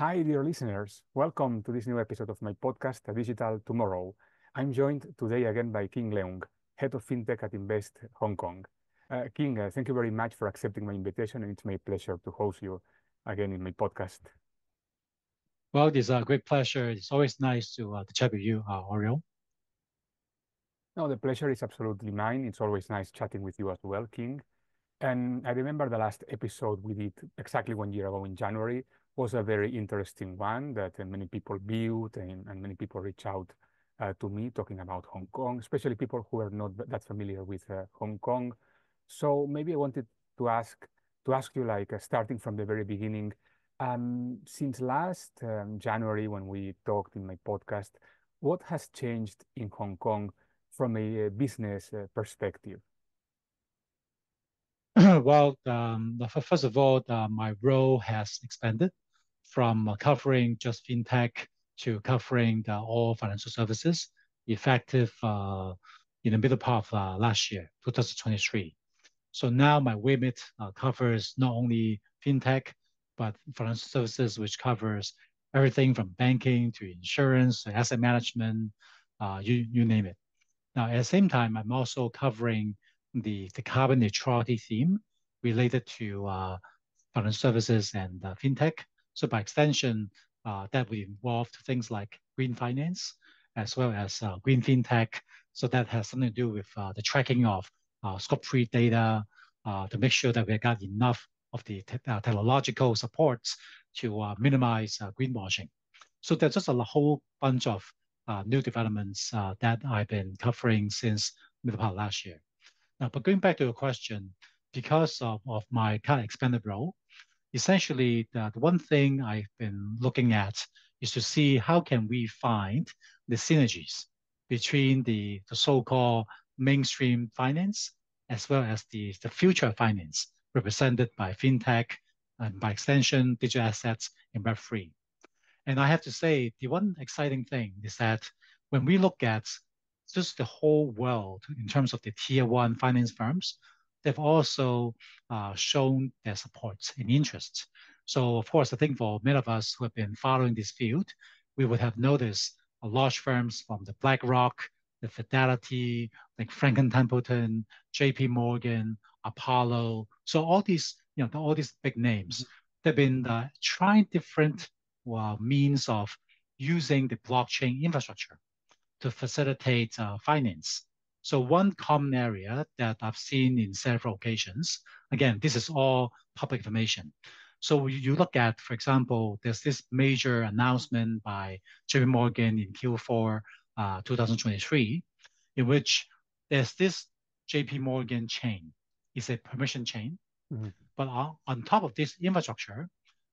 Hi, dear listeners. Welcome to this new episode of my podcast, A Digital Tomorrow. I'm joined today again by King Leung, Head of FinTech at Invest Hong Kong. Uh, King, uh, thank you very much for accepting my invitation, and it's my pleasure to host you again in my podcast. Well, it's a great pleasure. It's always nice to, uh, to chat with you, uh, Oriol. No, the pleasure is absolutely mine. It's always nice chatting with you as well, King. And I remember the last episode we did exactly one year ago in January was a very interesting one that uh, many people viewed and, and many people reach out uh, to me talking about Hong Kong, especially people who are not that familiar with uh, Hong Kong. So maybe I wanted to ask to ask you, like uh, starting from the very beginning, um, since last um, January when we talked in my podcast, what has changed in Hong Kong from a business uh, perspective? well, um, first of all, uh, my role has expanded from covering just fintech to covering the all financial services, effective uh, in the middle part of uh, last year, 2023. So now my remit uh, covers not only fintech, but financial services, which covers everything from banking to insurance to asset management, uh, you, you name it. Now, at the same time, I'm also covering the, the carbon neutrality theme related to uh, financial services and uh, fintech. So by extension, uh, that would involve things like green finance as well as uh, green fintech. So that has something to do with uh, the tracking of uh, scope three data uh, to make sure that we got enough of the te uh, technological supports to minimize greenwashing. So there's just a whole bunch of new developments that I've been covering since middle part last year. Now, but going back to your question, because of, of my kind of expanded role, essentially the one thing I've been looking at is to see how can we find the synergies between the, the so-called mainstream finance as well as the, the future finance represented by fintech and by extension digital assets in Web3. And I have to say, the one exciting thing is that when we look at just the whole world in terms of the tier one finance firms, they've also uh, shown their support and interest. So of course, I think for many of us who have been following this field, we would have noticed large firms from the BlackRock, the Fidelity, like Franklin Templeton, J.P. Morgan, Apollo. So all these, you know, all these big names, they've been uh, trying different uh, means of using the blockchain infrastructure to facilitate uh, finance. So one common area that I've seen in several occasions, again, this is all public information. So you look at, for example, there's this major announcement by JP Morgan in Q4 uh, 2023, in which there's this JP Morgan chain. It's a permission chain. Mm-hmm. But on, on top of this infrastructure,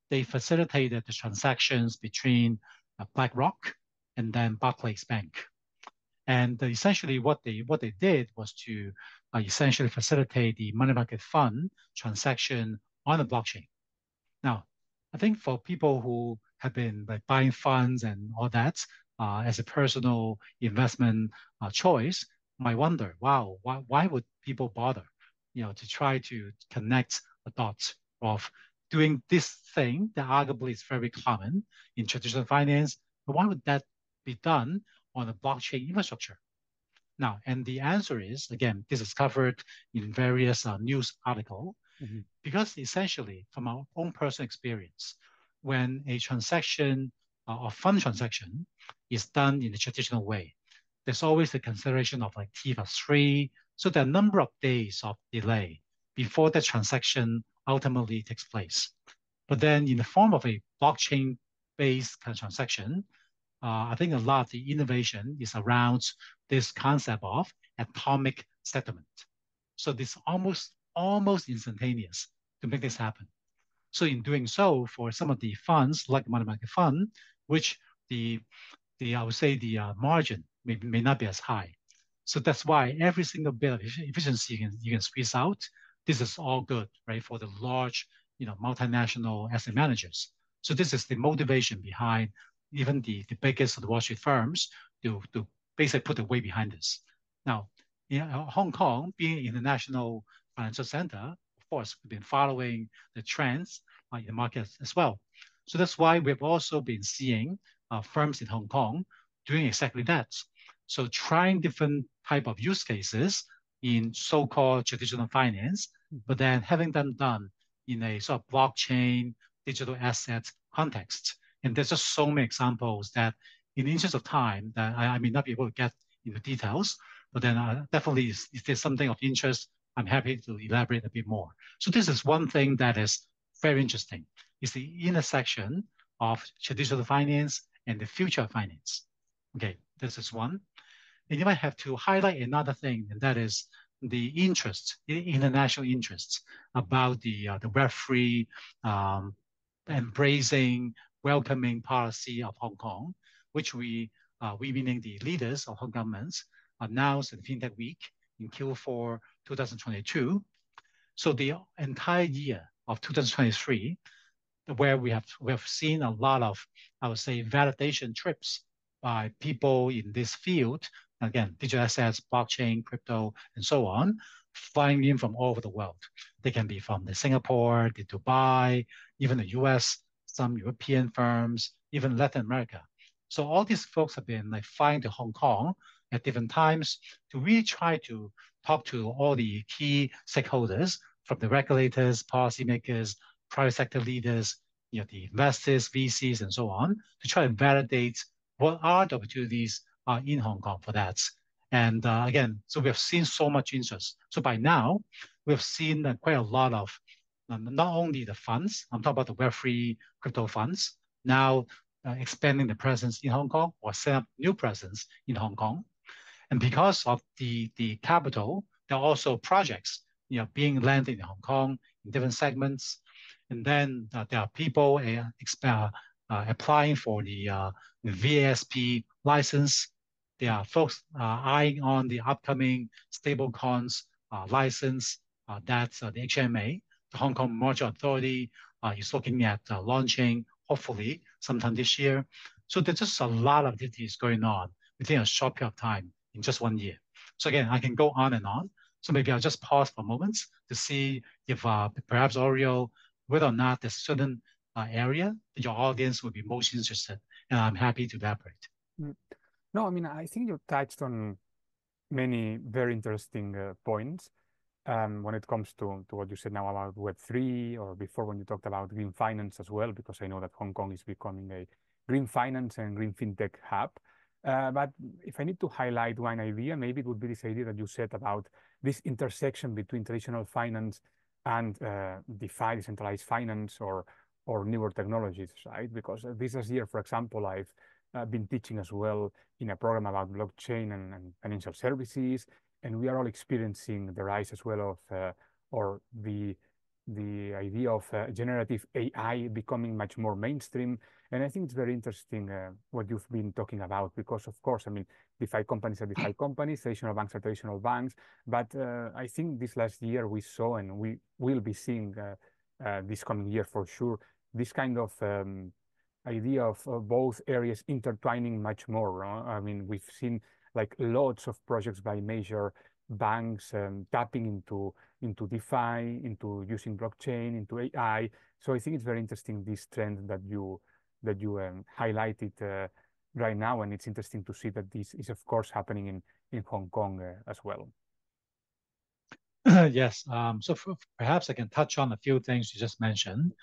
they facilitated the transactions between uh, BlackRock and then Barclays Bank. And essentially what they what they did was to uh, essentially facilitate the money market fund transaction on the blockchain. Now, I think for people who have been like buying funds and all that uh, as a personal investment uh, choice, might wonder, wow, why, why would people bother, you know, to try to connect the dots of doing this thing that arguably is very common in traditional finance, but why would that be done on the blockchain infrastructure? Now, and the answer is, again, this is covered in various uh, news article, mm-hmm. because essentially from our own personal experience, when a transaction uh, or fund transaction is done in the traditional way, there's always the consideration of like T plus three. So there are a number of days of delay before the transaction ultimately takes place. But then in the form of a blockchain-based kind of transaction, I think a lot of the innovation is around this concept of atomic settlement. So this almost almost instantaneous to make this happen. So in doing so, for some of the funds like money market fund, which the the I would say the uh, margin may, may not be as high. So that's why every single bit of efficiency you can, you can squeeze out, this is all good, right, for the large, you know, multinational asset managers. So this is the motivation behind even the, the biggest of the Wall Street firms to, to basically put the weight behind this. Now, in Hong Kong, being an international financial center, of course, we've been following the trends uh, in the market as well. So that's why we've also been seeing uh, firms in Hong Kong doing exactly that. So trying different type of use cases in so-called traditional finance, mm-hmm. but then having them done in a sort of blockchain, digital asset context. And there's just so many examples that in the interest of time that I, I may not be able to get into details, but then uh, definitely if, if there's something of interest, I'm happy to elaborate a bit more. So this is one thing that is very interesting, is the intersection of traditional finance and the future finance. Okay, this is one. And you might have to highlight another thing, and that is the interest, international interests about the uh, the Web3 um, embracing, welcoming policy of Hong Kong, which we, uh, we meaning the leaders of Hong governments, announced in FinTech Week in Q4 2022. So the entire year of 2023, where we have we have seen a lot of, I would say, validation trips by people in this field again, digital assets, blockchain, crypto, and so on, flying in from all over the world. They can be from the Singapore, the Dubai, even the US, some European firms, even Latin America. So all these folks have been like flying to Hong Kong at different times to really try to talk to all the key stakeholders from the regulators, policymakers, private sector leaders, you know, the investors, VCs, and so on, to try and validate what are the opportunities uh, in Hong Kong for that. And uh, again, so we have seen so much interest. So by now, we've seen uh, quite a lot of um, not only the funds, I'm talking about the Web3 crypto funds, now uh, expanding the presence in Hong Kong or set up new presence in Hong Kong. And because of the, the capital, there are also projects you know, being landed in Hong Kong in different segments. And then uh, there are people uh, uh applying for the, the VASP license there are folks uh, eyeing on the upcoming stablecoins uh, license. Uh, that's the HMA. The Hong Kong Monetary Authority is looking at launching, hopefully, sometime this year. So there's just a lot of activities going on within a short period of time in just one year. So again, I can go on and on. So maybe I'll just pause for moments to see if uh, perhaps Oriol, whether or not there's certain uh, area that your audience would be most interested, and I'm happy to elaborate. Mm. No, I mean, I think you touched on many very interesting uh, points um, when it comes to, to what you said now about Web3 or before when you talked about green finance as well, because I know that Hong Kong is becoming a green finance and green fintech hub. Uh, but if I need to highlight one idea, maybe it would be this idea that you said about this intersection between traditional finance and uh, DeFi, decentralized finance, or or newer technologies, right? Because this year, for example, I've uh, been teaching as well in a program about blockchain and, and, financial services. And we are all experiencing the rise as well of, uh, or the, the idea of uh, generative AI becoming much more mainstream. And I think it's very interesting uh, what you've been talking about, because of course, I mean, DeFi companies are DeFi companies, traditional banks are traditional banks. But uh, I think this last year we saw, and we will be seeing uh, this coming year for sure, this kind of um, idea of uh, both areas intertwining much more. I mean, we've seen like lots of projects by major banks um, tapping into into DeFi, into using blockchain, into AI. So I think it's very interesting this trend that you that you um, highlighted uh, right now, and it's interesting to see that this is of course happening in in Hong Kong uh, as well. yes. Um, so perhaps I can touch on a few things you just mentioned.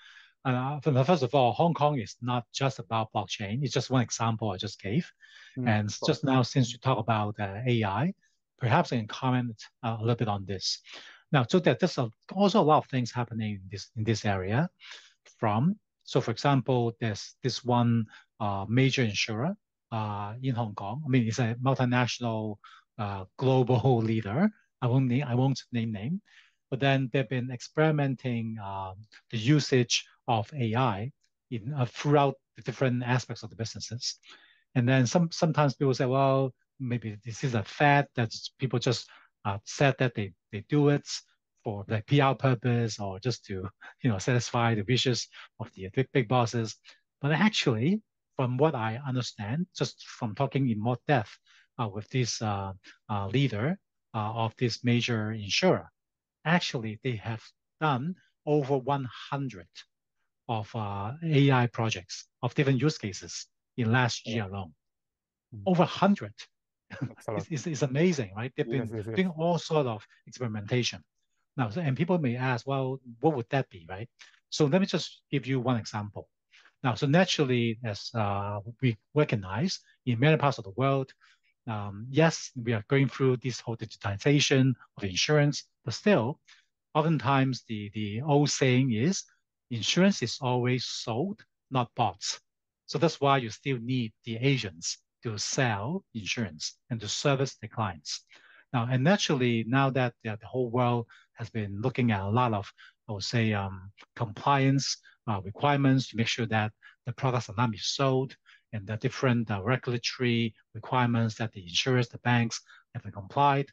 Uh, first of all, Hong Kong is not just about blockchain. It's just one example I just gave. Mm, and just now, since you talk about uh, AI, perhaps I can comment uh, a little bit on this. Now, so that there's a, also a lot of things happening in this in this area. From so, for example, there's this one uh, major insurer uh, in Hong Kong. I mean, it's a multinational uh, global leader. I won't name, I won't name name, but then they've been experimenting um, the usage of AI in, uh, throughout the different aspects of the businesses. And then some sometimes people say, well, maybe this is a fad that people just uh, said that they, they do it for the PR purpose or just to you know satisfy the wishes of the big, big bosses. But actually, from what I understand, just from talking in more depth uh, with this uh, uh, leader uh, of this major insurer, actually they have done over 100 of uh, AI projects of different use cases in last year alone. Mm-hmm. Over 100. it's, it's, it's, amazing, right? They've been yes, yes, yes. doing all sort of experimentation. Now, and people may ask, well, what would that be, right? So let me just give you one example. Now, so naturally, as uh, we recognize in many parts of the world, um, yes, we are going through this whole digitization of insurance, but still, oftentimes the, the old saying is insurance is always sold, not bought. So that's why you still need the agents to sell insurance and to service the clients. Now, and naturally, now that the, the whole world has been looking at a lot of, I would say, um, compliance uh, requirements to make sure that the products are not being sold and the different uh, regulatory requirements that the insurers, the banks have comply.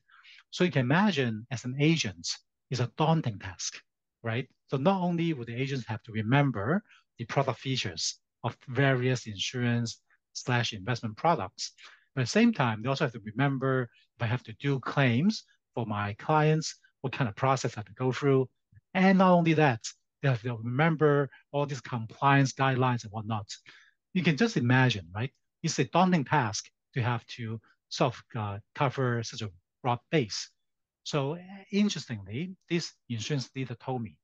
So you can imagine as an agent, it's a daunting task, right? So not only would the agents have to remember the product features of various insurance slash investment products, but at the same time, they also have to remember if I have to do claims for my clients, what kind of process I have to go through. And not only that, they have to remember all these compliance guidelines and whatnot. You can just imagine, right? It's a daunting task to have to sort of uh, cover such a broad base. So interestingly, this insurance leader told me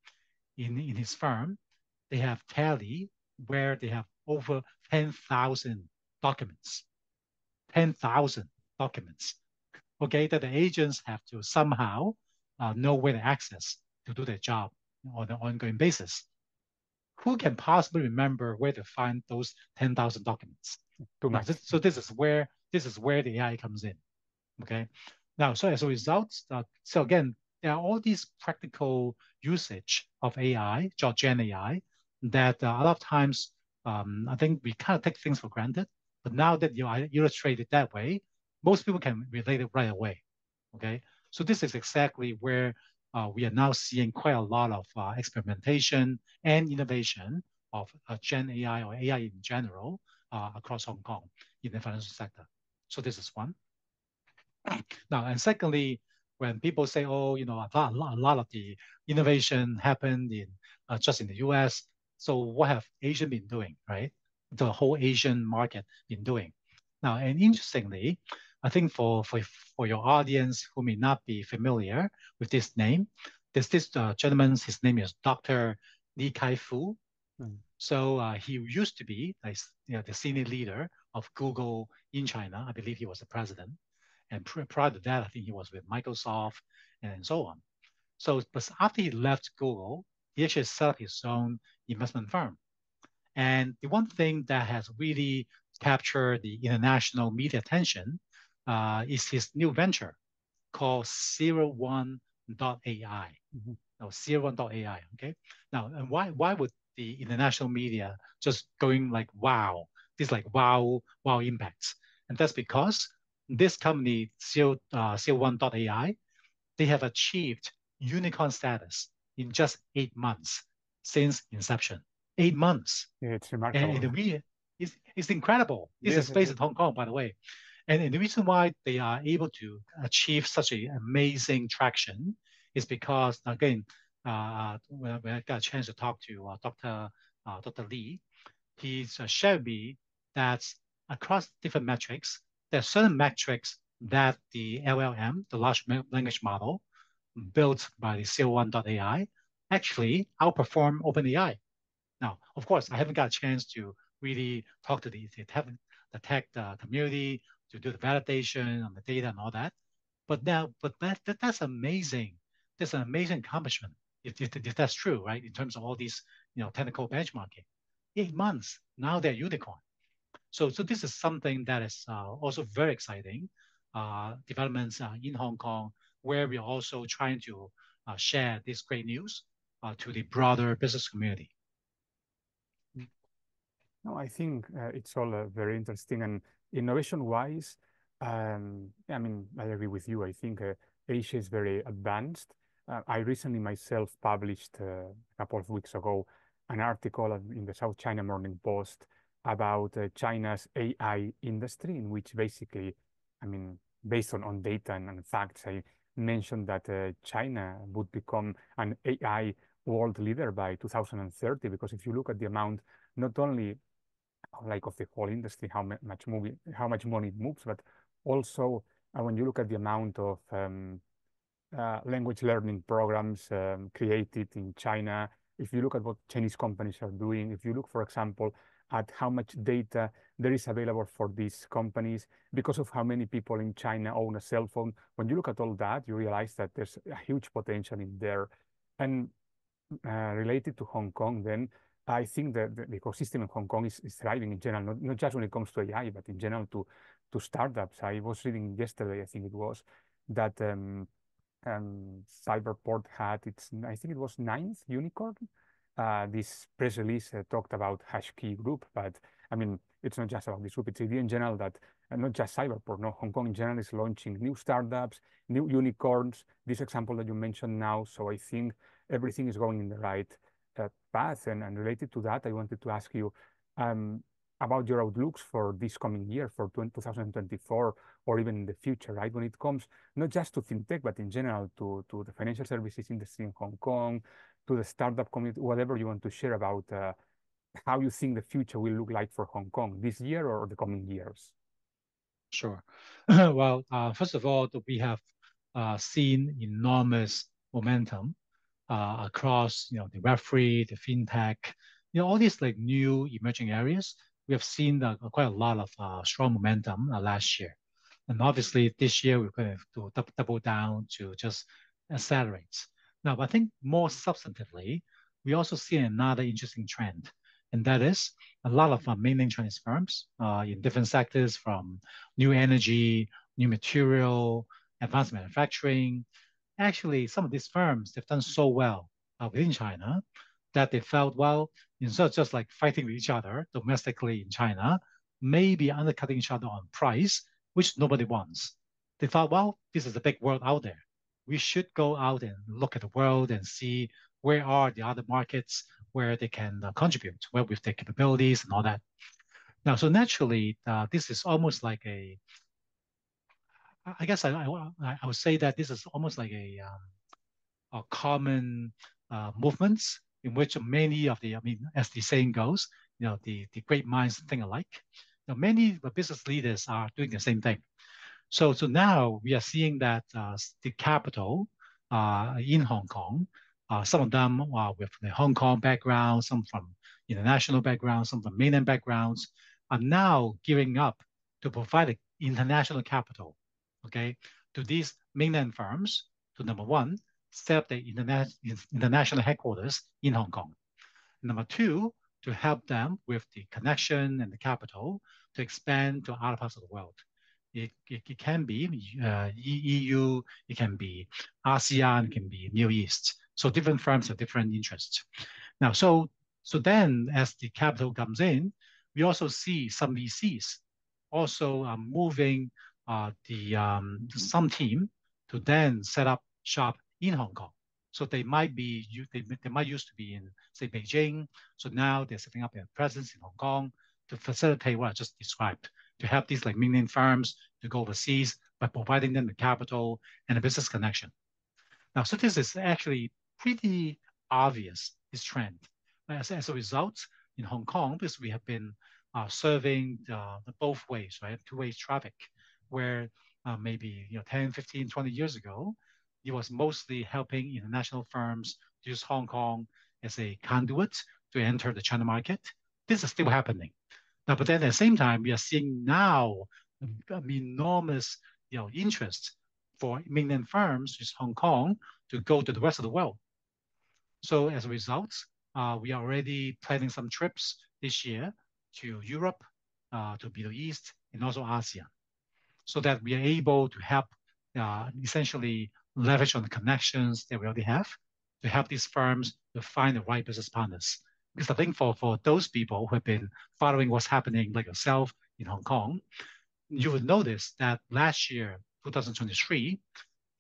in, in his firm, they have tally where they have over 10,000 documents, 10,000 documents, okay, that the agents have to somehow uh, know where to access to do their job on an ongoing basis. Who can possibly remember where to find those 10,000 documents? Too much. So this is where this is where the AI comes in. Okay. Now, so as a result, uh, so again, there are all these practical usage of AI, Gen AI, that uh, a lot of times um, I think we kind of take things for granted. But now that you illustrate it that way, most people can relate it right away. Okay. So this is exactly where uh, we are now seeing quite a lot of uh, experimentation and innovation of uh, Gen AI or AI in general uh, across Hong Kong in the financial sector. So this is one. Now, and secondly, when people say, oh, you know, a lot, a lot of the innovation happened in uh, just in the US. So what have Asia been doing, right? The whole Asian market been doing. Now, and interestingly, I think for, for, for your audience who may not be familiar with this name, there's this uh, gentleman, his name is Dr. Li Kai-fu. Mm. So uh, he used to be like, you know, the senior leader of Google in China. I believe he was the president. And prior to that, I think he was with Microsoft and so on. So, but after he left Google, he actually set up his own investment firm. And the one thing that has really captured the international media attention uh, is his new venture called Zero One AI. Mm-hmm. No, Zero One AI. Okay. Now, and why why would the international media just going like wow, this like wow wow impacts, and that's because this company Zero uh, Zero One dot AI, they have achieved unicorn status in just eight months since inception. Eight months. Yeah, it's remarkable. And, and we, it's, it's incredible. This yes, is based in Hong Kong, by the way. And, and the reason why they are able to achieve such an amazing traction is because, again, uh, when, I got a chance to talk to uh, Dr. Uh, Dr. Lee, he's uh, shared me that across different metrics, there are certain metrics that the LLM, the large language model, built by the 01.ai, actually outperform OpenAI. Now, of course, I haven't got a chance to really talk to the, the tech, the uh, community to do the validation on the data and all that. But now, but that, that that's amazing. That's an amazing accomplishment if, if, if that's true, right? In terms of all these, you know, technical benchmarking. Eight months, now they're unicorn. So, so this is something that is uh, also very exciting uh, developments uh, in Hong Kong, where we are also trying to share this great news to the broader business community. No, I think it's all very interesting. And Innovation-wise, um, I mean, I agree with you. I think Asia is very advanced. Uh, I recently myself published uh, a couple of weeks ago an article in the South China Morning Post about China's AI industry, in which basically, I mean, based on on data and and facts, I mentioned that China would become an AI world leader by 2030. Because if you look at the amount, not only like of the whole industry, how much movie, how much money it moves, but also uh, when you look at the amount of um, uh, language learning programs um, created in China, if you look at what Chinese companies are doing, if you look, for example, at how much data there is available for these companies because of how many people in China own a cell phone. When you look at all that, you realize that there's a huge potential in there. And uh, related to Hong Kong, then I think that the, ecosystem in Hong Kong is, is thriving in general, not, not just when it comes to AI, but in general to, to startups. I was reading yesterday, I think it was, that um, um, Cyberport had its, I think it was ninth unicorn. Uh, this press release uh, talked about HashKey Group, but I mean, it's not just about this group. It's in general that uh, not just Cyberport, no, Hong Kong in general is launching new startups, new unicorns. This example that you mentioned now. So I think everything is going in the right uh, path. And, and related to that, I wanted to ask you um, about your outlooks for this coming year, for 2024, or even in the future, right? When it comes not just to fintech, but in general to, to the financial services industry in Hong Kong, to the startup community, whatever you want to share about uh, how you think the future will look like for Hong Kong this year or the coming years. Sure. well, uh, first of all, we have uh, seen enormous momentum uh, across, you know, the Web3, the fintech, you know, all these like new emerging areas. We have seen uh, quite a lot of uh, strong momentum last year. And obviously this year we're going to double down to just accelerate. Now, I think more substantively, we also see another interesting trend, and that is a lot of uh, mainland Chinese firms uh, in different sectors from new energy, new material, advanced manufacturing. Actually, some of these firms, they've done so well uh, within China that they felt, well, instead of just like fighting with each other domestically in China, maybe undercutting each other on price, which nobody wants. They thought, well, this is a big world out there. We should go out and look at the world and see where are the other markets where they can uh, contribute, where with their capabilities and all that. Now, so naturally, uh, this is almost like a I guess I, I, I would say that this is almost like a, um, a common uh, movements in which many of the, I mean, as the saying goes, you know, the, the great minds think alike. Know, many business leaders are doing the same thing. So, so now we are seeing that uh, the capital uh, in Hong Kong, uh, some of them are with the Hong Kong background, some from international background, some from mainland backgrounds, are now giving up to provide international capital okay, to these mainland firms to number one, set up the interna- international headquarters in Hong Kong. Number two, to help them with the connection and the capital to expand to other parts of the world. It, it, it can be uh, EU, it can be ASEAN, it can be Middle East. So different firms have different interests. Now, so so then as the capital comes in, we also see some VCs also uh, moving uh, the um, some team to then set up shop in Hong Kong. So they might be they, they might used to be in say Beijing. So now they're setting up their presence in Hong Kong to facilitate what I just described to help these like mainland firms to go overseas by providing them the capital and a business connection. Now, so this is actually pretty obvious this trend. As, as a result, in Hong Kong, because we have been uh, serving uh, the both ways, right, two-way traffic where uh, maybe you know 10, 15, 20 years ago, it was mostly helping international firms use Hong Kong as a conduit to enter the China market. This is still happening. Now, but then at the same time, we are seeing now an enormous you know, interest for mainland firms, which is Hong Kong, to go to the rest of the world. So as a result, uh, we are already planning some trips this year to Europe, uh, to Middle East, and also ASEAN so that we are able to help uh, essentially leverage on the connections that we already have to help these firms to find the right business partners. Because I think for, for those people who have been following what's happening, like yourself in Hong Kong, you would notice that last year, 2023,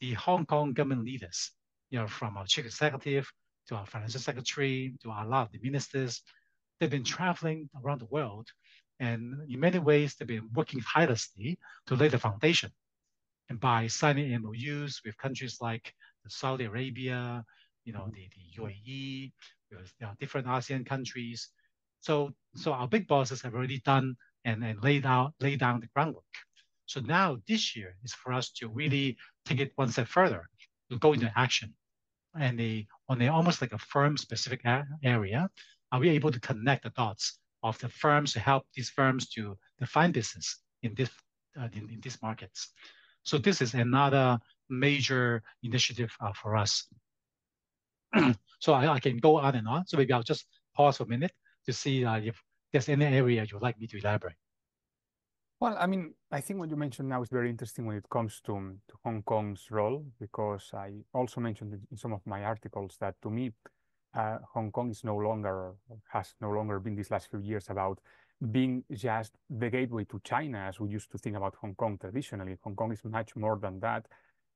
the Hong Kong government leaders, you know, from our chief executive to our financial secretary to a lot of the ministers, they've been traveling around the world and in many ways, they've been working tirelessly to lay the foundation. And by signing MOUs with countries like Saudi Arabia, you know, the, the UAE, with you know, different ASEAN countries. So, so our big bosses have already done and, and laid out laid down the groundwork. So now this year is for us to really take it one step further, to go into action. And the, on a almost like a firm specific area, are we able to connect the dots of the firms to help these firms to define business in this uh, in, in these markets? So this is another major initiative uh, for us. so I, I, can go on and on. So maybe I'll just pause for a minute to see uh, if there's any area you'd like me to elaborate. Well, I mean, I think what you mentioned now is very interesting when it comes to, to Hong Kong's role, because I also mentioned in some of my articles that to me, uh, Hong Kong is no longer, has no longer been these last few years about being just the gateway to China as we used to think about Hong Kong traditionally. Hong Kong is much more than that.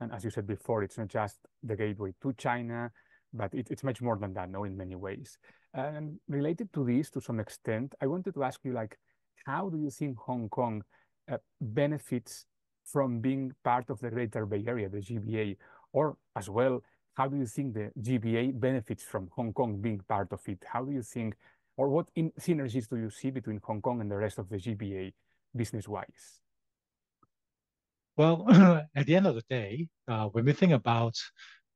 And as you said before, it's not just the gateway to China, but it, it's much more than that, no, in many ways. And related to this, to some extent, I wanted to ask you, like, how do you think Hong Kong uh, benefits from being part of the Greater Bay Area, the GBA, or as well, how do you think the GBA benefits from Hong Kong being part of it? How do you think, or what synergies do you see between Hong Kong and the rest of the GBA business-wise? Well, at the end of the day, uh, when we think about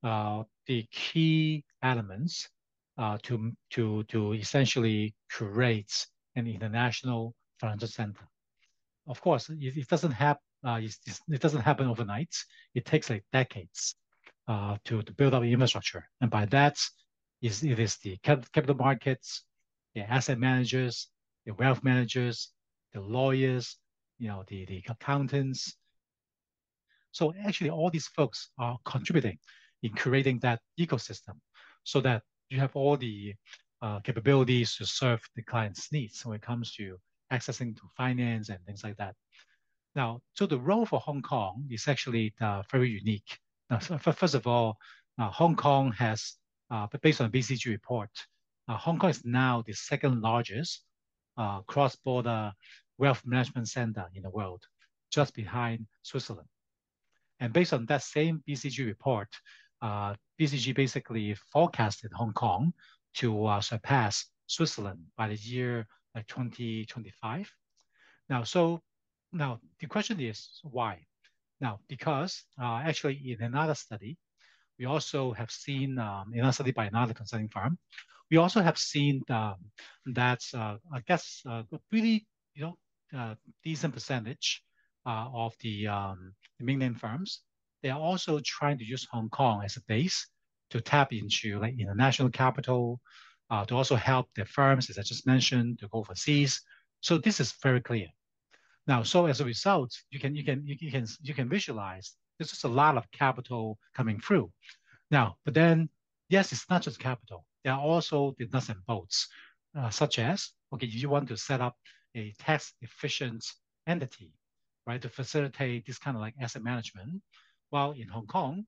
the key elements uh, to to to essentially create an international financial center. Of course, it, it doesn't happen. Uh, it doesn't happen overnight. It takes like decades uh, to, to build up infrastructure, and by that, is it is the capital markets, the asset managers, the wealth managers, the lawyers, you know, the the accountants. So actually, all these folks are contributing in creating that ecosystem, so that you have all the uh, capabilities to serve the client's needs when it comes to accessing to finance and things like that. Now, so the role for Hong Kong is actually uh, very unique. Now, first of all, uh, Hong Kong has, uh, based on BCG report, uh, Hong Kong is now the second largest uh, cross-border wealth management center in the world, just behind Switzerland. And based on that same BCG report, uh, BCG basically forecasted Hong Kong to surpass Switzerland by the year like 2025. Now, so now the question is why? Now, because uh, actually in another study, we also have seen, um, in a study by another consulting firm, we also have seen um, that, uh, I guess, uh, pretty, you know, uh, decent percentage uh, of the, um, the mainland firms, they are also trying to use Hong Kong as a base to tap into like international capital, uh, to also help their firms, as I just mentioned, to go overseas. So this is very clear. Now, so as a result, you can you can you can you can visualize there's just a lot of capital coming through. Now, but then yes, it's not just capital. There are also the nuts and bolts, uh, such as okay, you want to set up a tax efficient entity, right, to facilitate this kind of like asset management. While in Hong Kong,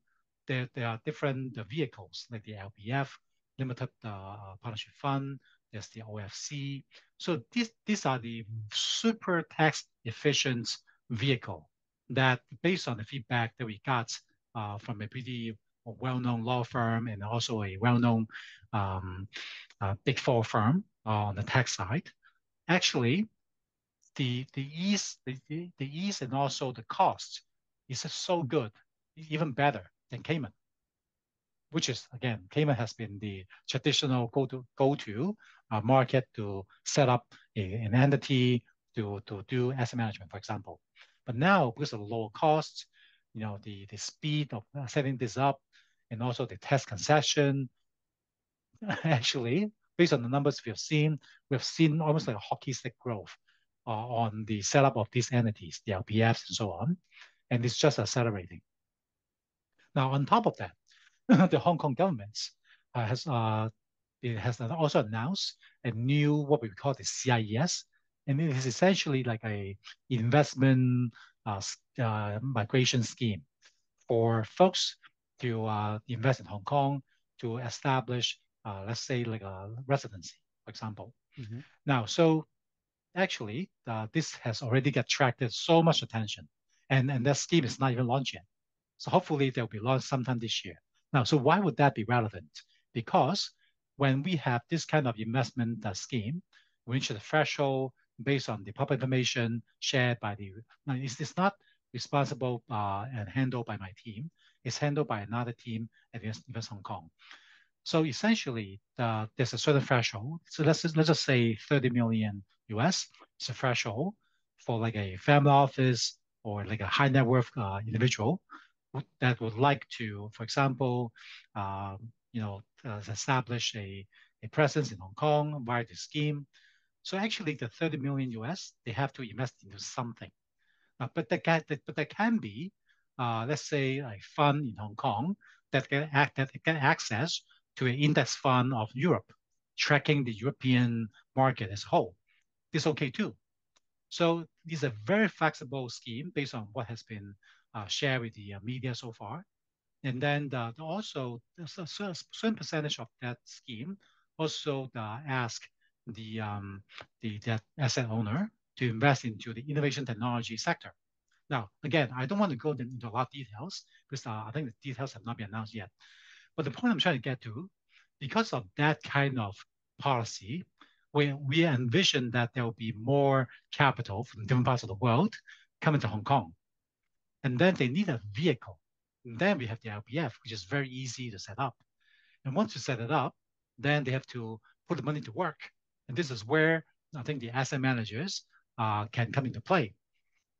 there, there are different vehicles like the LPF, limited uh, partnership fund, there's the OFC. So these, these are the super tax efficient vehicle that based on the feedback that we got uh, from a pretty well-known law firm and also a well-known um, uh, big four firm on the tax side, actually the the ease the, the ease and also the cost is so good, even better than Cayman which is again, Cayman has been the traditional go-to go-to uh, market to set up a, an entity to, to do asset management, for example. But now, because of the lower costs, you know, the, the speed of setting this up, and also the tax concession, actually, based on the numbers we have seen, we have seen almost like a hockey stick growth uh, on the setup of these entities, the LPFs and so on, and it's just accelerating. Now, on top of that, the Hong Kong government uh, has uh, it has also announced a new what we call the CIES, and it is essentially like a investment uh, uh, migration scheme for folks to uh, invest in Hong Kong to establish, uh, let's say, like a residency, for example. Mm-hmm. Now, so actually, uh, this has already attracted so much attention, and and that scheme is not even launched yet. So hopefully, they'll be launched sometime this year. Now, so why would that be relevant? Because when we have this kind of investment uh, scheme, we reach the threshold based on the public information shared by the, now it's, it's not responsible uh, and handled by my team. It's handled by another team at Invest Hong Kong. So essentially, uh, there's a certain threshold. So let's just, let's just say 30 million US is a threshold for like a family office or like a high net worth uh, individual that would like to, for example, uh, you know, uh, establish a, a presence in Hong Kong via the scheme. So actually, the 30 million US, they have to invest into something. Uh, but that can, but that can be, uh, let's say, a fund in Hong Kong that can act that can access to an index fund of Europe, tracking the European market as a whole. This is okay too. So this is a very flexible scheme based on what has been shared with the uh, media so far. And then the, the also a certain percentage of that scheme also uh, ask the, um, the that asset owner to invest into the innovation technology sector. Now, again, I don't want to go into a lot of details because uh, I think the details have not been announced yet. But the point I'm trying to get to, because of that kind of policy, we, we envision that there will be more capital from different parts of the world coming to Hong Kong. And then they need a vehicle. And then we have the LPF, which is very easy to set up. And once you set it up, then they have to put the money to work. And this is where I think the asset managers uh, can come into play.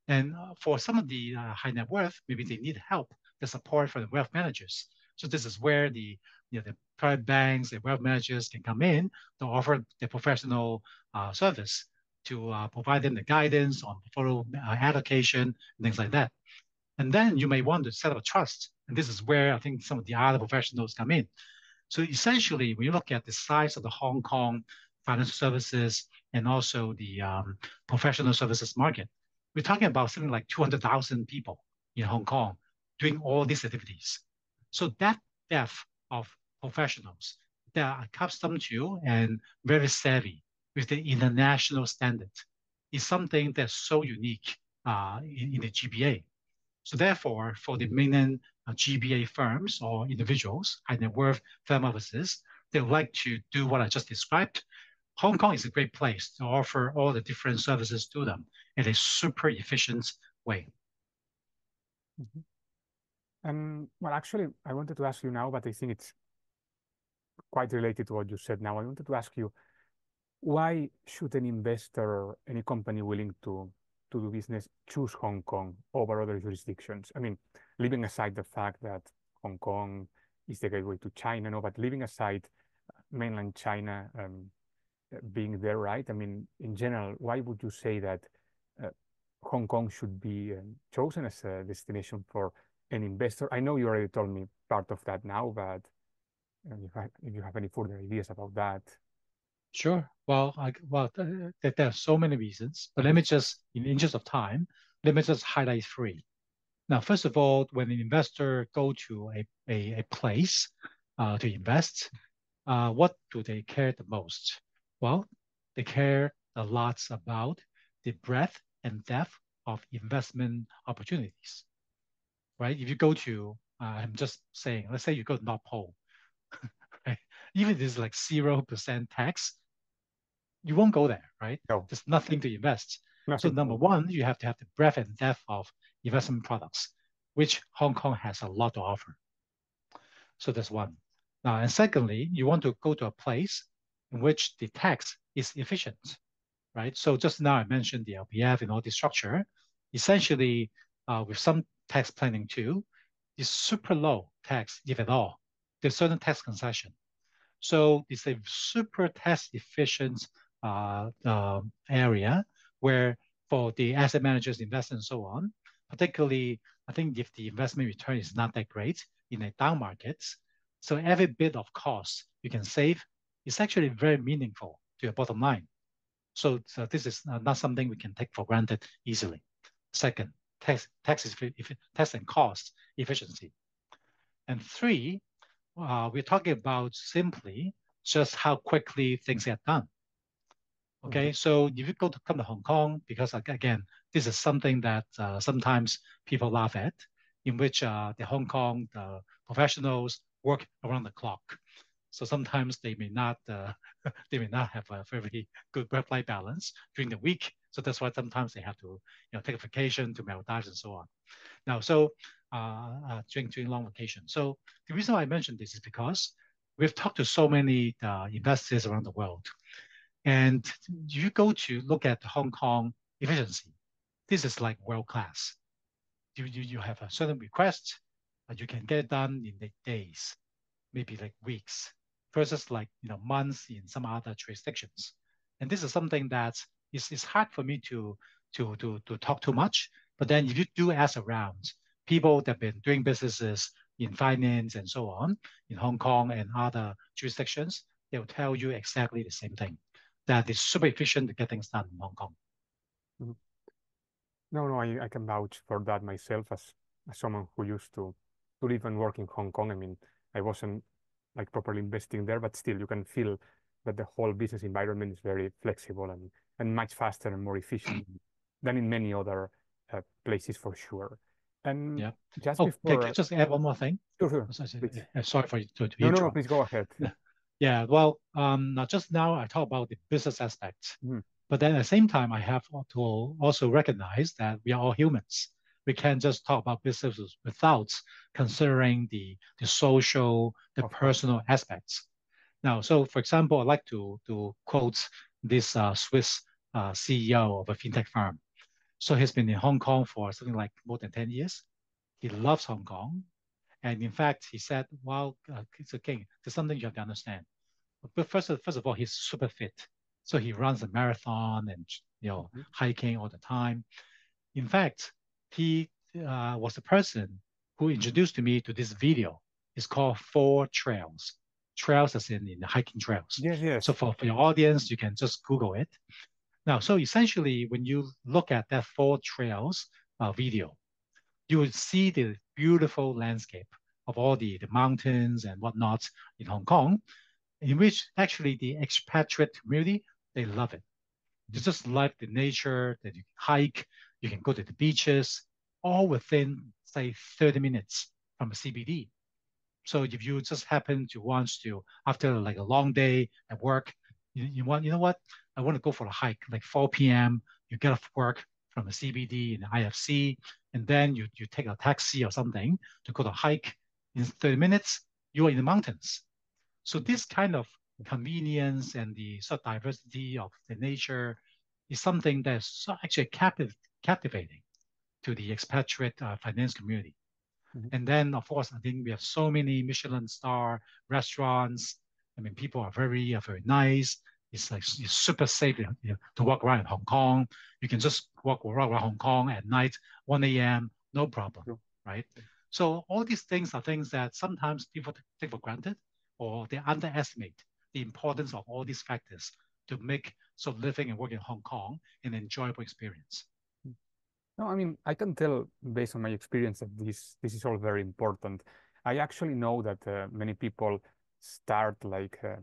And uh, for some of the uh, high net worth, maybe they need help, the support from the wealth managers. So this is where the you know, the private banks, the wealth managers can come in to offer the professional uh, service to uh, provide them the guidance on portfolio uh, allocation and things like that. And then you may want to set up a trust. And this is where I think some of the other professionals come in. So essentially, when you look at the size of the Hong Kong financial services and also the um, professional services market, we're talking about something like 200,000 people in Hong Kong doing all these activities. So that depth of professionals that are accustomed to and very savvy with the international standard is something that's so unique uh, in, in, the GBA. So therefore, for the mainland uh, GBA firms or individuals, high net worth firm offices, they would like to do what I just described. Hong Kong is a great place to offer all the different services to them in a super efficient way. Mm -hmm. Well, actually, I wanted to ask you now, but I think it's quite related to what you said now. I wanted to ask you, why should an investor, or any company willing to to do business, choose Hong Kong over other jurisdictions? I mean, leaving aside the fact that Hong Kong is the gateway to China, no, but leaving aside mainland China um, being there, right? I mean, in general, why would you say that uh, Hong Kong should be um, chosen as a destination for an investor? I know you already told me part of that now, but if, I, if you have any further ideas about that. Sure. Well, I, well, th there are so many reasons, but let me just, in the interest of time, let me just highlight three. Now, first of all, when an investor go to a, a, a place uh, to invest, uh, what do they care the most? Well, they care a lot about the breadth and depth of investment opportunities right? If you go to, uh, I'm just saying, let's say you go to North Pole, right? Even if it's like 0% tax, you won't go there, right? No. There's nothing to invest. Nothing. So number one, you have to have the breadth and depth of investment products, which Hong Kong has a lot to offer. So that's one. Now, and secondly, you want to go to a place in which the tax is efficient, right? So just now I mentioned the LPF and all the structure. Essentially, uh, with some tax planning too is super low tax, if at all. There's certain tax concession. So it's a super tax efficient area where for the asset managers invest and so on, particularly I think if the investment return is not that great in a down market, so every bit of cost you can save is actually very meaningful to your bottom line. So, so this is not something we can take for granted easily. Second, tax, tax, tax and cost efficiency. And three, uh, we're talking about simply just how quickly things get done. Okay, mm -hmm. so if you go to come to Hong Kong, because again, this is something that uh, sometimes people laugh at, in which uh, the Hong Kong the professionals work around the clock. So sometimes they may not uh, they may not have a very good work-life balance during the week. So that's why sometimes they have to you know take a vacation to Maldives and so on. Now, so uh, uh, during during long vacation. So the reason I mentioned this is because we've talked to so many uh, investors around the world, and you go to look at Hong Kong efficiency. This is like world class. You you, you have a certain request, but you can get it done in days, maybe like weeks versus like you know months in some other jurisdictions. And this is something that is, is hard for me to to to to talk too much. But then if you do ask around people that have been doing businesses in finance and so on in Hong Kong and other jurisdictions, they will tell you exactly the same thing. That it's super efficient to get things done in Hong Kong. Mm-hmm. No, no, I, I can vouch for that myself as, as someone who used to to live and work in Hong Kong. I mean, I wasn't like properly investing there, but still you can feel that the whole business environment is very flexible and, and much faster and more efficient than in many other uh, places for sure. And yeah. just oh, before, can, I just add one more thing? Sure, sure. Uh, sorry for you to, to no, no, no, please go ahead. yeah, well, um, not just now I talk about the business aspects, mm. but then at the same time I have to also recognize that we are all humans we can't just talk about businesses without considering the, the social, the personal aspects. Now, so for example, I'd like to, to quote this uh, Swiss uh, CEO of a fintech firm. So he's been in Hong Kong for something like more than 10 years. He loves Hong Kong. And in fact, he said, well, uh, it's okay. There's something you have to understand. But first, first of all, he's super fit. So he runs a marathon and you know mm-hmm. hiking all the time. In fact, he uh, was the person who introduced me to this video. It's called Four Trails. Trails as in, in the hiking trails. Yes, yes. So for, for your audience, you can just Google it. Now, so essentially, when you look at that Four Trails uh, video, you will see the beautiful landscape of all the, the mountains and whatnot in Hong Kong, in which actually the expatriate community, they love it. You just like the nature, that you can hike, you can go to the beaches, all within, say, 30 minutes from a CBD. So if you just happen to want to, after like a long day at work, you, you want, you know what? I want to go for a hike, like 4 p.m. You get off work from the CBD in the IFC, and then you, you take a taxi or something to go to hike in 30 minutes, you are in the mountains. So this kind of convenience and the sort of diversity of the nature is something that's actually captiv- captivating to the expatriate uh, finance community. Mm-hmm. And then, of course, I think we have so many Michelin star restaurants. I mean, people are very, uh, very nice. It's like it's super safe you know, to walk around in Hong Kong. You can just walk around Hong Kong at night, 1 a.m., no problem, sure. right? So all these things are things that sometimes people take for granted or they underestimate the importance of all these factors to make so living and working in Hong Kong an enjoyable experience. No, I mean, I can tell based on my experience that this this is all very important. I actually know that uh, many people start like uh,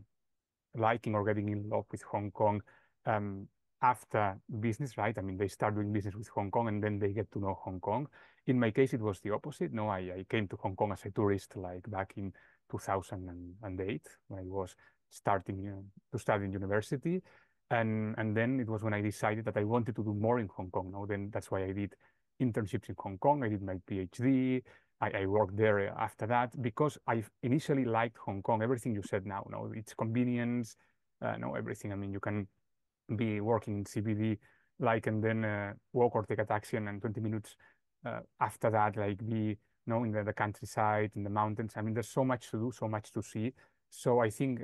liking or getting in love with Hong Kong um, after business, right? I mean, they start doing business with Hong Kong and then they get to know Hong Kong. In my case, it was the opposite. No, I, I came to Hong Kong as a tourist like back in 2008 when I was starting uh, to study in university. And, and then it was when I decided that I wanted to do more in Hong Kong. Now, then that's why I did internships in Hong Kong. I did my PhD. I, I worked there after that because I initially liked Hong Kong. Everything you said now, no, it's convenience, uh, no, everything. I mean, you can be working in CBD, like, and then uh, walk or take a taxi, and then 20 minutes uh, after that, like, be, you know, in the, the countryside, in the mountains. I mean, there's so much to do, so much to see. So I think,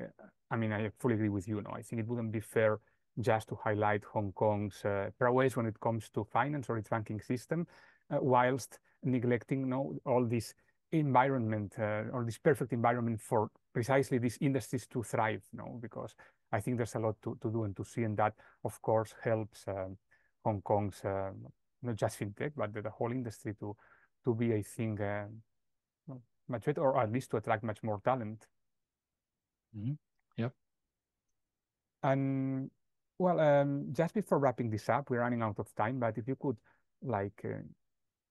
I mean, I fully agree with you. No, I think it wouldn't be fair just to highlight Hong Kong's uh, prowess when it comes to finance or its banking system, uh, whilst neglecting know, all this environment uh, or this perfect environment for precisely these industries to thrive, know, because I think there's a lot to, to do and to see, and that, of course, helps um, Hong Kong's, uh, not just fintech, but the, the, whole industry to, to be, I think, uh, much better, or at least to attract much more talent. Mm -hmm. Yep. And well, um, just before wrapping this up, we're running out of time, but if you could, like, uh,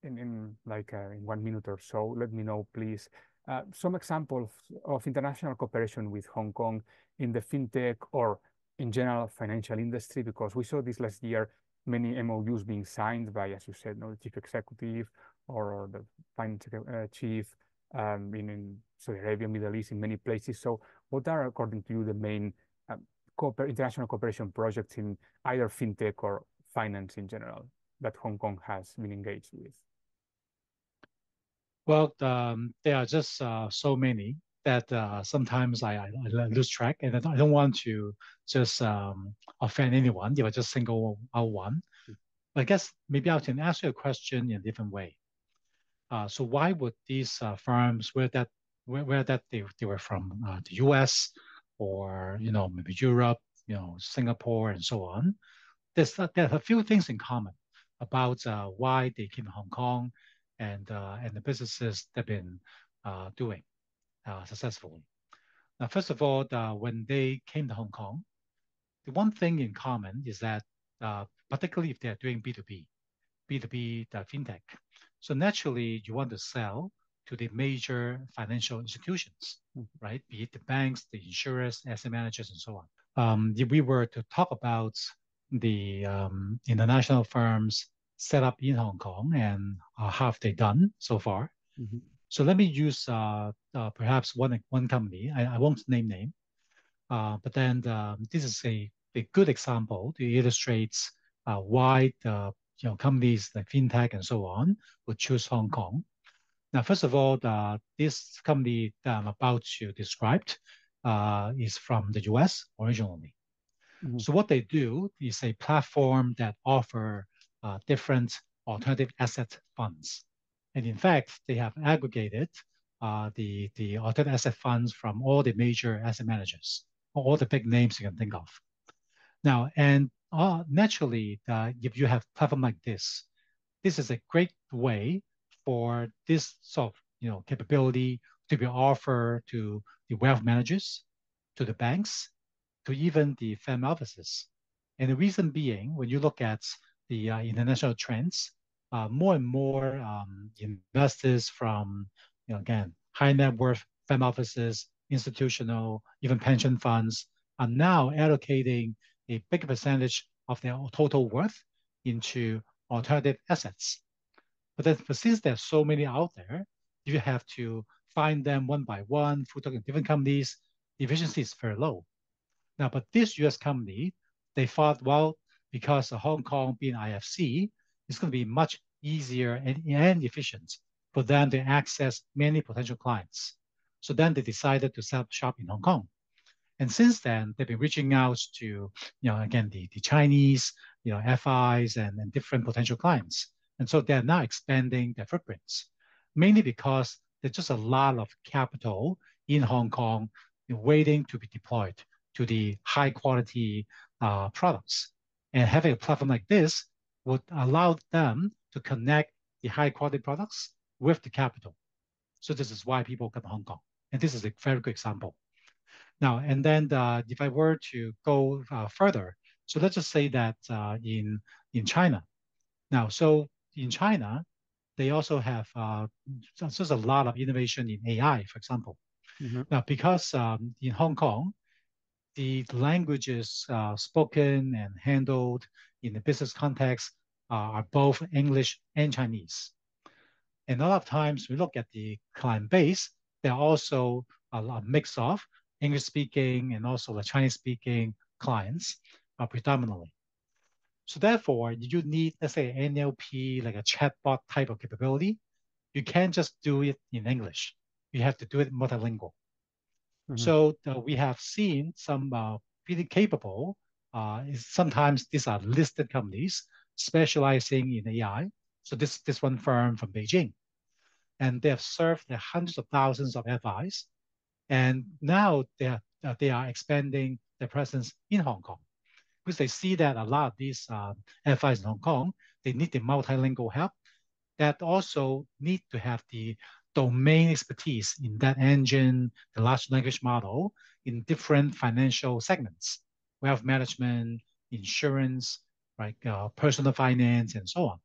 in, in like uh, in one minute or so, let me know, please, uh, some examples of international cooperation with Hong Kong in the fintech or in general financial industry, because we saw this last year, many MOUs being signed by, as you said, no, the chief executive or, the finance uh, chief um, in, in Saudi Arabia, Middle East, in many places. So what are, according to you, the main um, cooper international cooperation projects in either fintech or finance in general that Hong Kong has been engaged with? Well, um, there are just uh, so many that uh, sometimes I, I, I, lose track, and I don't want to just um, offend anyone if I just single out one. But I guess maybe I can ask you a question in a different way. Uh, so why would these uh, firms, where that where, where that they, they were from, uh, the U.S. or you know maybe Europe, you know Singapore and so on, there's there's a few things in common about uh, why they came to Hong Kong and uh, and the businesses they've been uh, doing uh, successfully. Now, first of all, when they came to Hong Kong, the one thing in common is that, particularly if they're doing B2B, B2B the fintech, so naturally you want to sell to the major financial institutions, mm-hmm. right? Be it the banks, the insurers, asset managers, and so on. Um, if we were to talk about the um, international firms set up in Hong Kong and uh, have they done so far. Mm-hmm. So let me use uh, uh, perhaps one one company. I, I won't name name, uh, but then um, this is a, a good example to illustrate uh, why the you know companies like fintech and so on would choose Hong Kong. Now, first of all, the, this company that I'm about to describe uh, is from the US originally. Mm-hmm. So what they do is a platform that offer uh, different alternative asset funds. And in fact, they have aggregated uh, the, the alternative asset funds from all the major asset managers, all the big names you can think of. Now, and uh, naturally, if you have platform like this, this is a great way for this sort of you know capability to be offered to the wealth managers, to the banks, to even the family offices. And the reason being, when you look at the uh, international trends, uh, more and more um, investors from, you know, again, high net worth family offices, institutional, even pension funds are now allocating a big percentage of their total worth into alternative assets. But then, but since there's so many out there, you have to find them one by one, through talking different companies, the efficiency is very low. Now, but this US company, they thought, well, because Hong Kong being IFC, it's going to be much easier and, and efficient for them to access many potential clients. So then they decided to set up shop in Hong Kong. And since then, they've been reaching out to, you know, again, the, the Chinese, you know, FIs and, and different potential clients. And so they're now expanding their footprints, mainly because there's just a lot of capital in Hong Kong waiting to be deployed to the high quality uh, products. And having a platform like this would allow them to connect the high quality products with the capital. So this is why people come to Hong Kong. And this is a very good example. Now, and then uh, if I were to go uh, further, so let's just say that uh, in, in China. Now, so in China, they also have uh, just a lot of innovation in AI, for example. Mm-hmm. Now, because um, in Hong Kong, the languages uh, spoken and handled in the business context uh, are both English and Chinese. And a lot of times we look at the client base, there are also a, a mix of English speaking and also the Chinese speaking clients uh, predominantly. So therefore, you need, let's say, NLP, like a chatbot type of capability. You can't just do it in English. You have to do it multilingual. Mm-hmm. So uh, we have seen some uh, pretty capable, uh, sometimes these are listed companies specializing in AI. So this, this one firm from Beijing. And they have served the hundreds of thousands of FIs. And now they are, uh, they are expanding their presence in Hong Kong because they see that a lot of these uh, FIs in Hong Kong, they need the multilingual help that also need to have the domain expertise in that engine, the large language model in different financial segments, wealth management, insurance, right, uh, personal finance, and so on.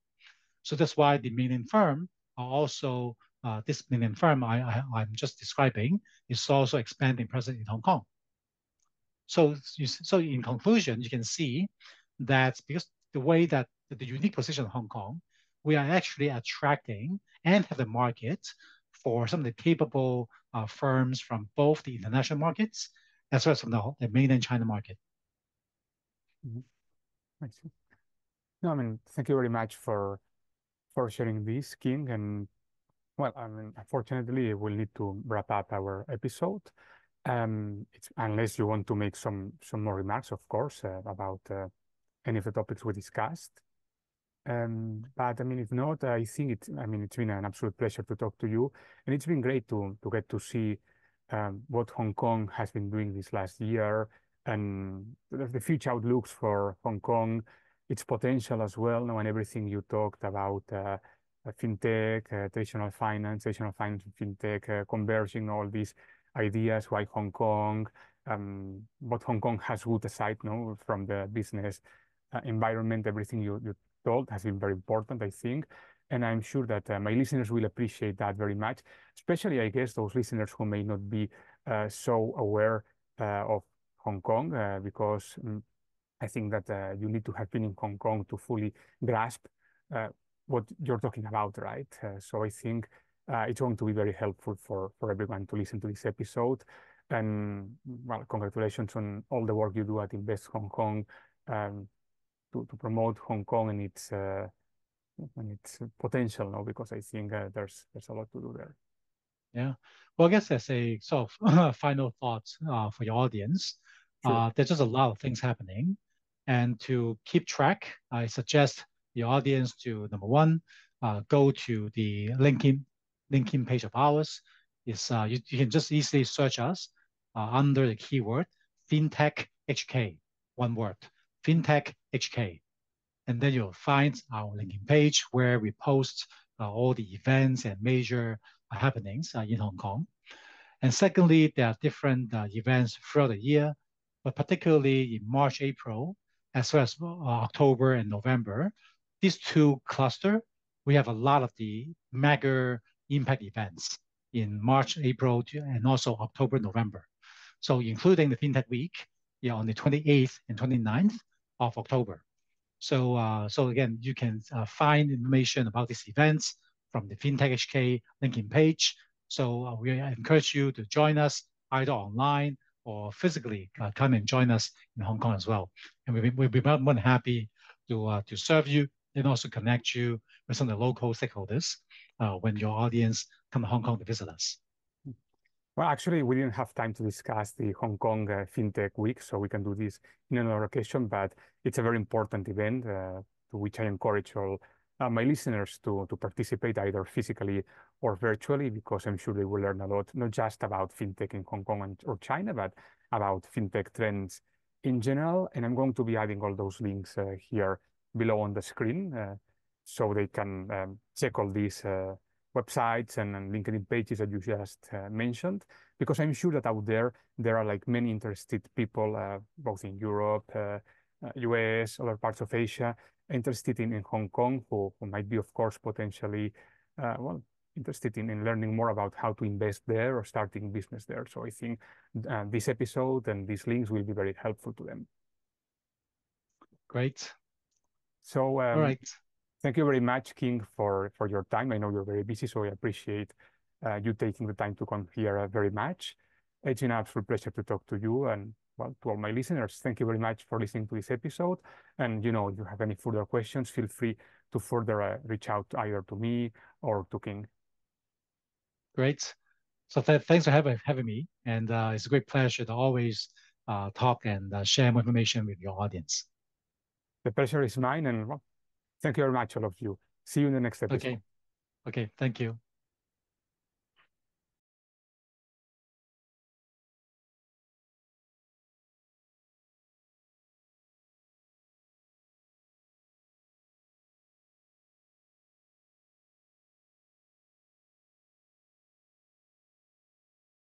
So that's why the mainland firm are also uh, this Millennium Firm I, I, am just describing is also expanding presence in Hong Kong. So, so in conclusion, you can see that because the way that the unique position of Hong Kong, we are actually attracting and have the market for some of the capable uh, firms from both the international markets as well as from the, the mainland China market. Mm -hmm. I. No, I mean, thank you very much for for sharing this, King. And well, I mean, unfortunately, we'll need to wrap up our episode. Um, it's unless you want to make some some more remarks, of course, uh, about uh, any of the topics we discussed. But I mean, if not, I think it. I mean, it's been an absolute pleasure to talk to you, and it's been great to to get to see um, what Hong Kong has been doing this last year and the future outlooks for Hong Kong, its potential as well. Now, and everything you talked about. Uh, fintech, uh, traditional finance, traditional finance, fintech, uh, converging all these ideas, why Hong Kong, um, what Hong Kong has good aside no, from the business uh, environment, everything you, you told has been very important, I think. And I'm sure that uh, my listeners will appreciate that very much, especially, I guess, those listeners who may not be uh, so aware uh, of Hong Kong, uh, because um, I think that uh, you need to have been in Hong Kong to fully grasp what you're talking about, right? so I think it's going to be very helpful for, for everyone to listen to this episode. And well, congratulations on all the work you do at Invest Hong Kong um, to, to promote Hong Kong and its uh, and its potential now because I think uh, there's there's a lot to do there. Yeah, well, I guess as a sort of final thought uh, for your audience, sure. uh, there's just a lot of things happening, and to keep track, I suggest the audience to number one, uh, go to the LinkedIn LinkedIn page of ours. Is uh, you, you can just easily search us uh, under the keyword FinTech HK, one word, FinTech HK. And then you'll find our LinkedIn page where we post uh, all the events and major uh, happenings uh, in Hong Kong. And secondly, there are different uh, events throughout the year, but particularly in March, April, as well as uh, October and November, these two cluster, we have a lot of the mega impact events in March, April, and also October, November. So including the FinTech Week yeah, on the 28th and 29th of October. So, uh, so again, you can uh, find information about these events from the FinTech HK LinkedIn page. So uh, we encourage you to join us either online or physically uh, come and join us in Hong Kong as well. And be, we'll be more than happy to, uh, to serve you and also connect you with some of the local stakeholders uh, when your audience come to Hong Kong to visit us. Well, actually, we didn't have time to discuss the Hong Kong uh, FinTech Week, so we can do this in another occasion, but it's a very important event uh, to which I encourage all uh, my listeners to, to participate either physically or virtually, because I'm sure they will learn a lot, not just about FinTech in Hong Kong and, or China, but about FinTech trends in general. And I'm going to be adding all those links uh, here below on the screen uh, so they can um, check all these uh, websites and, and LinkedIn pages that you just uh, mentioned, because I'm sure that out there, there are like many interested people, uh, both in Europe, uh, US, uh, other parts of Asia, interested in, in Hong Kong, who, who might be, of course, potentially, uh, well, interested in, in learning more about how to invest there or starting business there. So I think uh, this episode and these links will be very helpful to them. Great. So, um, all right. Thank you very much, King, for, for your time. I know you're very busy, so I appreciate uh, you taking the time to come here uh, very much. It's an absolute pleasure to talk to you and well, to all my listeners, thank you very much for listening to this episode. And you know, if you have any further questions, feel free to further uh, reach out either to me or to King. Great. So th thanks for having, having me. And uh, it's a great pleasure to always uh, talk and uh, share more information with your audience. The pleasure is mine. And well, Thank you very much, all of you. See you in the next episode. Okay. Okay. Thank you.